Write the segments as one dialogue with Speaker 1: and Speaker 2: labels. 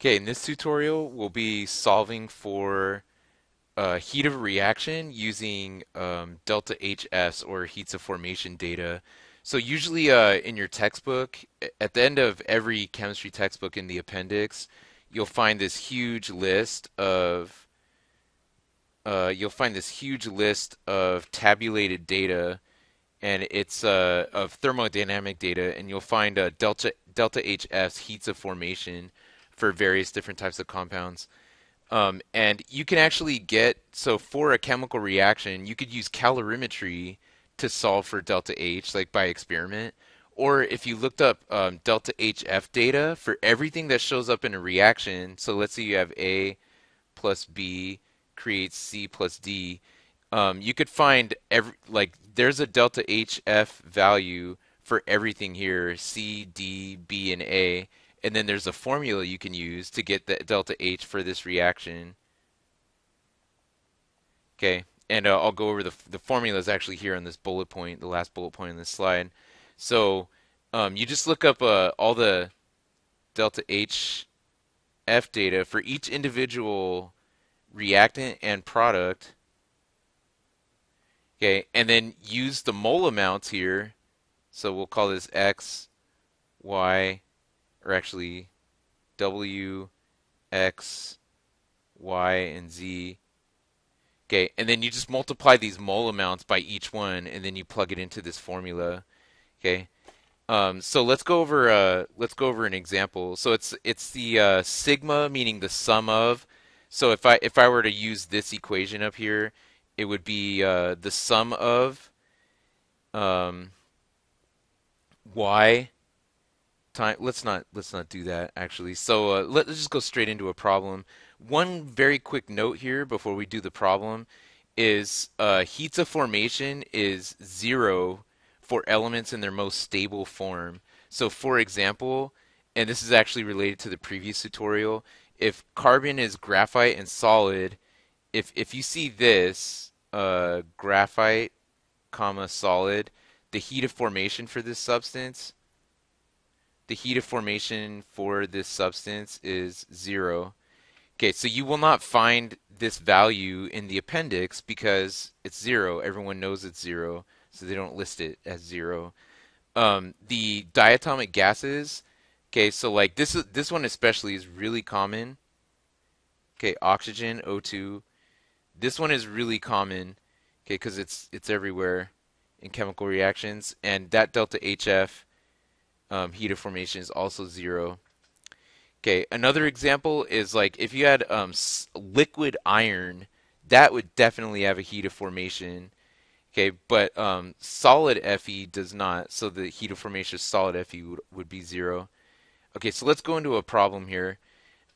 Speaker 1: Okay, in this tutorial, we'll be solving for uh, heat of reaction using um, delta HS or heats of formation data. So usually uh, in your textbook, at the end of every chemistry textbook in the appendix, you'll find this huge list of uh, you'll find this huge list of tabulated data, and it's uh, of thermodynamic data, and you'll find uh, delta delta HS heats of formation for various different types of compounds. Um, and you can actually get, so for a chemical reaction, you could use calorimetry to solve for delta H, like by experiment. Or if you looked up um, delta HF data for everything that shows up in a reaction, so let's say you have A plus B creates C plus D, um, you could find every, like, there's a delta HF value for everything here, C, D, B, and A and then there's a formula you can use to get the delta H for this reaction. Okay, and uh, I'll go over the, the formula is actually here on this bullet point, the last bullet point in this slide. So um, you just look up uh, all the delta H F data for each individual reactant and product. Okay, and then use the mole amounts here. So we'll call this X, Y, or actually W, X, Y, and Z. Okay, and then you just multiply these mole amounts by each one, and then you plug it into this formula. Okay, um, so let's go over uh, let's go over an example. So it's it's the uh, sigma, meaning the sum of. So if I if I were to use this equation up here, it would be uh, the sum of um, y time. Let's not let's not do that actually. So uh, let, us just go straight into a problem. One very quick note here before we do the problem is uh, heats of formation is zero for elements in their most stable form. So for example, and this is actually related to the previous tutorial, if carbon is graphite and solid, if if you see this uh, graphite comma solid, the heat of formation for this substance the heat of formation for this substance is zero. Okay, so you will not find this value in the appendix because it's zero. Everyone knows it's zero, so they don't list it as zero. Um, the diatomic gases, okay, so like this this one especially is really common. Okay, oxygen, O2. This one is really common, okay, because it's it's everywhere in chemical reactions, and that delta HF um, heat of formation is also zero. Okay, another example is like if you had um, liquid iron, that would definitely have a heat of formation. Okay, but um, solid Fe does not, so the heat of formation of solid Fe would, would be zero. Okay, so let's go into a problem here.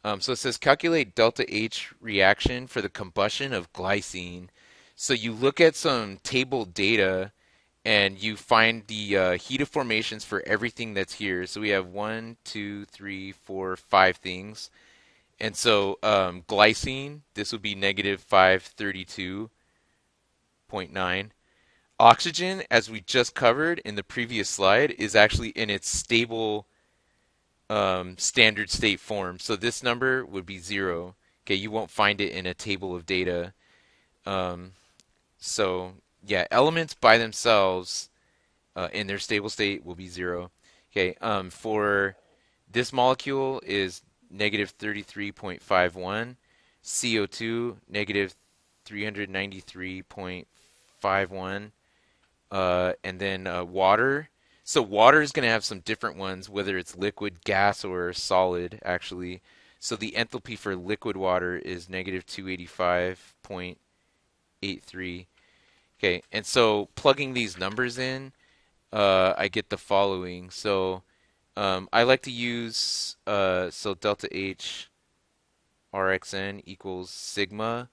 Speaker 1: Um, so it says calculate delta H reaction for the combustion of glycine. So you look at some table data and you find the uh, heat of formations for everything that's here. So we have one, two, three, four, five things. And so um, glycine, this would be negative 532.9. Oxygen, as we just covered in the previous slide, is actually in its stable um, standard state form. So this number would be zero. Okay, you won't find it in a table of data. Um, so yeah, elements by themselves uh, in their stable state will be zero. Okay, um, for this molecule is negative 33.51, CO2 negative 393.51, uh, and then uh, water. So water is going to have some different ones, whether it's liquid, gas, or solid, actually. So the enthalpy for liquid water is negative 285.83. Okay, and so plugging these numbers in, uh, I get the following. So um, I like to use, uh, so delta H RXN equals sigma,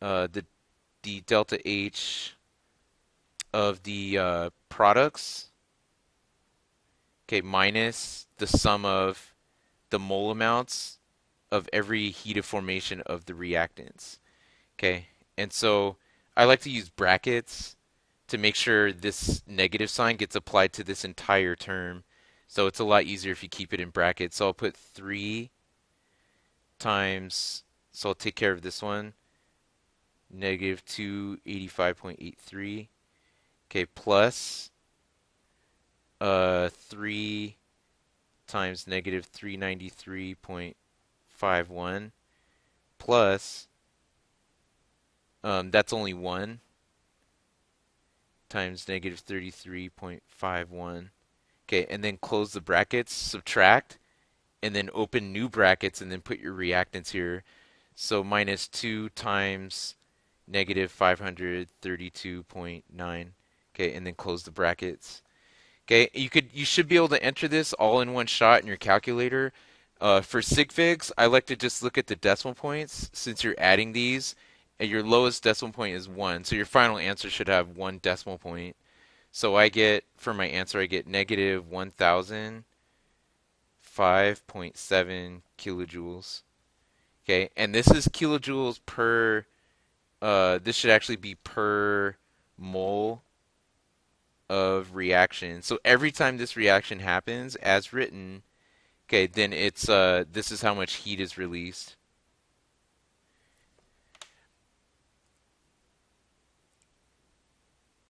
Speaker 1: uh, the, the delta H of the uh, products, okay, minus the sum of the mole amounts of every heat of formation of the reactants. Okay, and so I like to use brackets to make sure this negative sign gets applied to this entire term. So it's a lot easier if you keep it in brackets. So I'll put 3 times, so I'll take care of this one, negative 285.83. Okay, plus uh, 3 times negative 393.51 plus, um, that's only 1 times negative 33.51. Okay, and then close the brackets, subtract, and then open new brackets, and then put your reactants here. So minus 2 times negative 532.9. Okay, and then close the brackets. Okay, you could you should be able to enter this all in one shot in your calculator. Uh, for sig figs, I like to just look at the decimal points since you're adding these, and your lowest decimal point is one, so your final answer should have one decimal point. So I get for my answer, I get negative 1,005.7 kilojoules. Okay, and this is kilojoules per. Uh, this should actually be per mole of reaction. So every time this reaction happens, as written, okay, then it's uh, this is how much heat is released.